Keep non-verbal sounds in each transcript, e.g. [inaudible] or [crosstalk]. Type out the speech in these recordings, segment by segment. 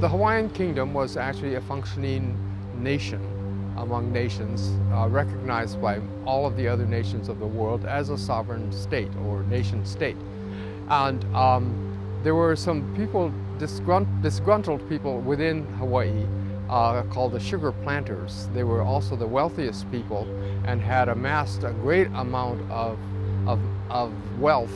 the Hawaiian Kingdom was actually a functioning nation among nations, uh, recognized by all of the other nations of the world as a sovereign state or nation state. And um, there were some people, disgrunt disgruntled people within Hawaii uh, called the sugar planters. They were also the wealthiest people and had amassed a great amount of, of, of wealth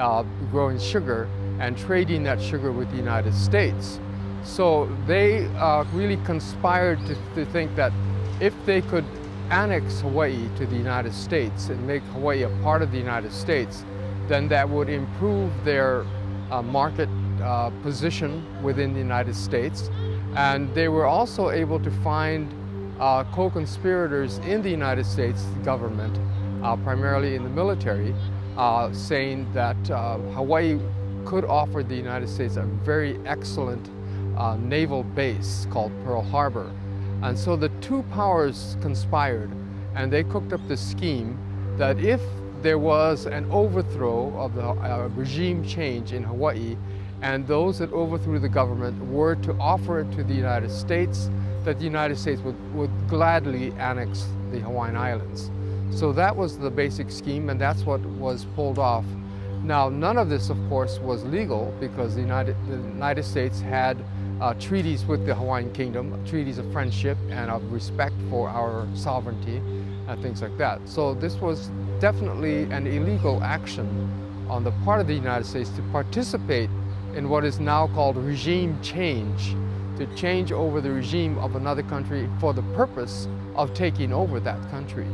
uh, growing sugar and trading that sugar with the United States. So they uh, really conspired to, to think that if they could annex Hawaii to the United States and make Hawaii a part of the United States, then that would improve their uh, market uh, position within the United States. And they were also able to find uh, co-conspirators in the United States government, uh, primarily in the military, uh, saying that uh, Hawaii could offer the United States a very excellent naval base called Pearl Harbor. And so the two powers conspired and they cooked up the scheme that if there was an overthrow of the uh, regime change in Hawaii and those that overthrew the government were to offer it to the United States, that the United States would, would gladly annex the Hawaiian Islands. So that was the basic scheme and that's what was pulled off. Now, none of this, of course, was legal because the United, the United States had uh, treaties with the Hawaiian Kingdom, treaties of friendship and of respect for our sovereignty and things like that. So this was definitely an illegal action on the part of the United States to participate in what is now called regime change, to change over the regime of another country for the purpose of taking over that country.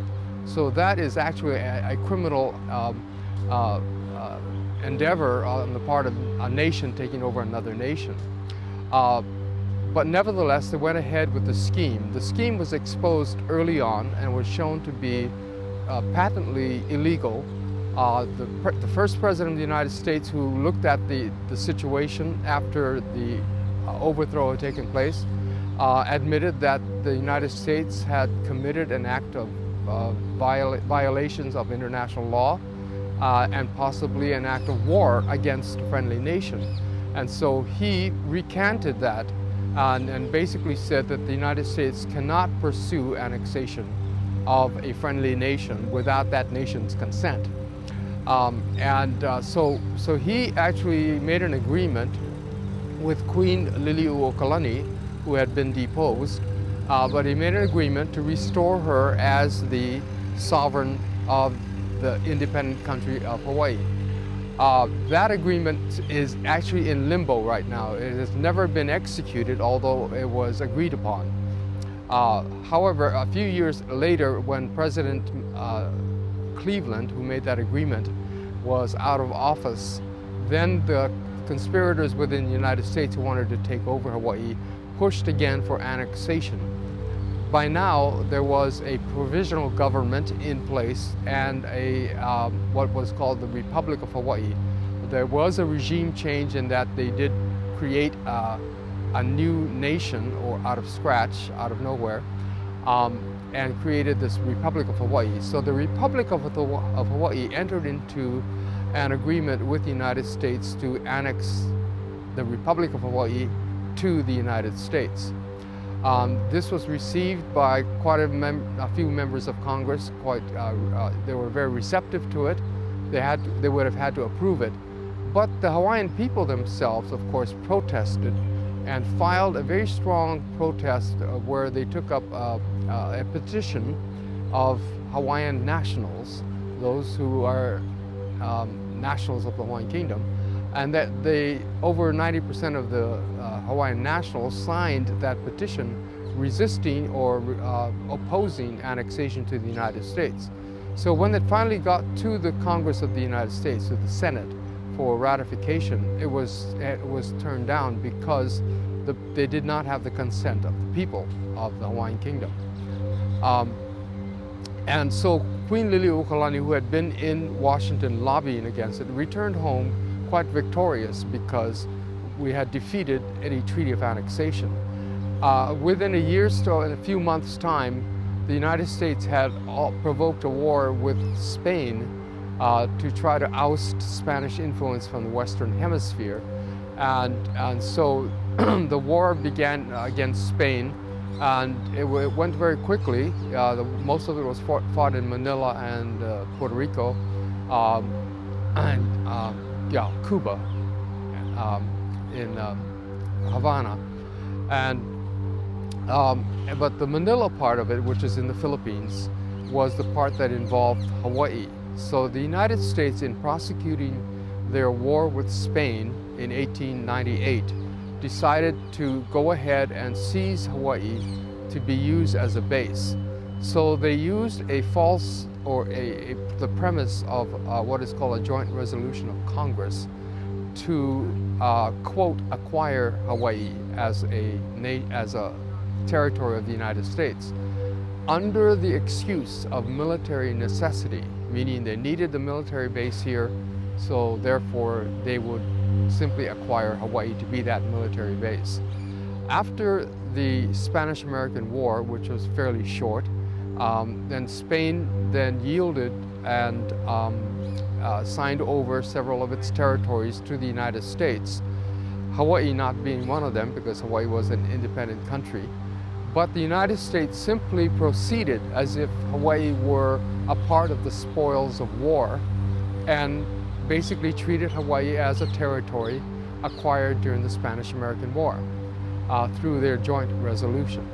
So that is actually a, a criminal um, uh, uh, endeavor on the part of a nation taking over another nation. Uh, but nevertheless, they went ahead with the scheme. The scheme was exposed early on and was shown to be uh, patently illegal. Uh, the, the, first president of the United States who looked at the, the situation after the uh, overthrow had taken place uh, admitted that the United States had committed an act of uh, viola violations of international law and possibly an act of war against a friendly nation. And so he recanted that and, and, basically said that the United States cannot pursue annexation of a friendly nation without that nation's consent. Um, and uh, so, so he actually made an agreement with Queen Liliuokalani, who had been deposed, uh, but he made an agreement to restore her as the sovereign of the independent country of Hawaii. Uh, that agreement is actually in limbo right now. It has never been executed, although it was agreed upon. Uh, however, a few years later, when President uh, Cleveland, who made that agreement, was out of office, then the conspirators within the United States who wanted to take over Hawaii pushed again for annexation. By now, there was a provisional government in place and a um, what was called the Republic of Hawaii. There was a regime change in that they did create a new nation or out of scratch, out of nowhere, um, and created this Republic of Hawaii. So the Republic of, of Hawaii entered into an agreement with the United States to annex the Republic of Hawaii to the United States. Um, this was received by quite a, a, few members of Congress. Quite, uh, uh, they were very receptive to it. They, had to, they would have had to approve it. But the Hawaiian people themselves, of course, protested and filed a very strong protest uh, where they took up uh, uh, a petition of Hawaiian nationals, those who are um, nationals of the Hawaiian Kingdom, and that they, over 90% of the uh, Hawaiian nationals signed that petition resisting or uh, opposing annexation to the United States. So when it finally got to the Congress of the United States, to the Senate, for ratification, it was, it was turned down because the, they did not have the consent of the people of the Hawaiian Kingdom. Um, and so Queen Liliuokalani, who had been in Washington lobbying against it, returned home quite victorious because we had defeated any treaty of annexation. Uh, within a year's or in a few months' time, the United States had all, provoked a war with Spain uh, to try to oust Spanish influence from the Western Hemisphere. And, and so [clears throat] the war began against Spain and it, it went very quickly. Uh, the, most of it was fought, fought in Manila and uh, Puerto Rico um, and um, yeah, Cuba um, in um, Havana. And um, but the Manila part of it, which is in the Philippines, was the part that involved Hawaii. So the United States, in prosecuting their war with Spain in 1898, decided to go ahead and seize Hawaii to be used as a base. So they used a false or a, a the premise of uh, what is called a joint resolution of Congress to uh, quote acquire Hawaii as a as a territory of the United States under the excuse of military necessity, meaning they needed the military base here, so therefore they would simply acquire Hawaii to be that military base. After the Spanish-American War, which was fairly short, um, then Spain then yielded and um, uh, signed over several of its territories to the United States. Hawaii not being one of them because Hawaii was an independent country. But the United States simply proceeded as if Hawaii were a part of the spoils of war and basically treated Hawaii as a territory acquired during the Spanish-American War uh, through their joint resolution.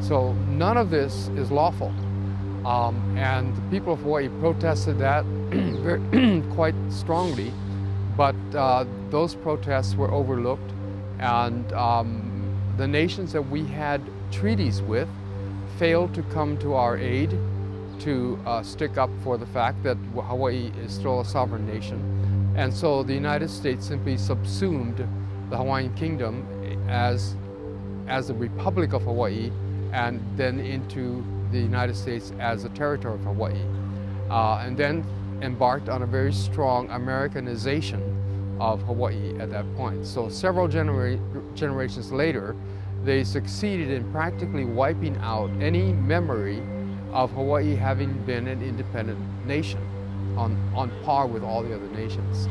So none of this is lawful. Um, and the people of Hawaii protested that [clears throat] [clears throat] quite strongly, but uh, those protests were overlooked and um, the nations that we had treaties with failed to come to our aid to uh, stick up for the fact that Hawaii is still a sovereign nation. And so the United States simply subsumed the Hawaiian Kingdom as, as the Republic of Hawaii and then into the United States as a territory of Hawaii. Uh, and then embarked on a very strong Americanization of Hawaii at that point. So several genera generations later, they succeeded in practically wiping out any memory of Hawaii having been an independent nation on, on par with all the other nations.